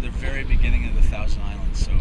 the very beginning of the Thousand Islands. So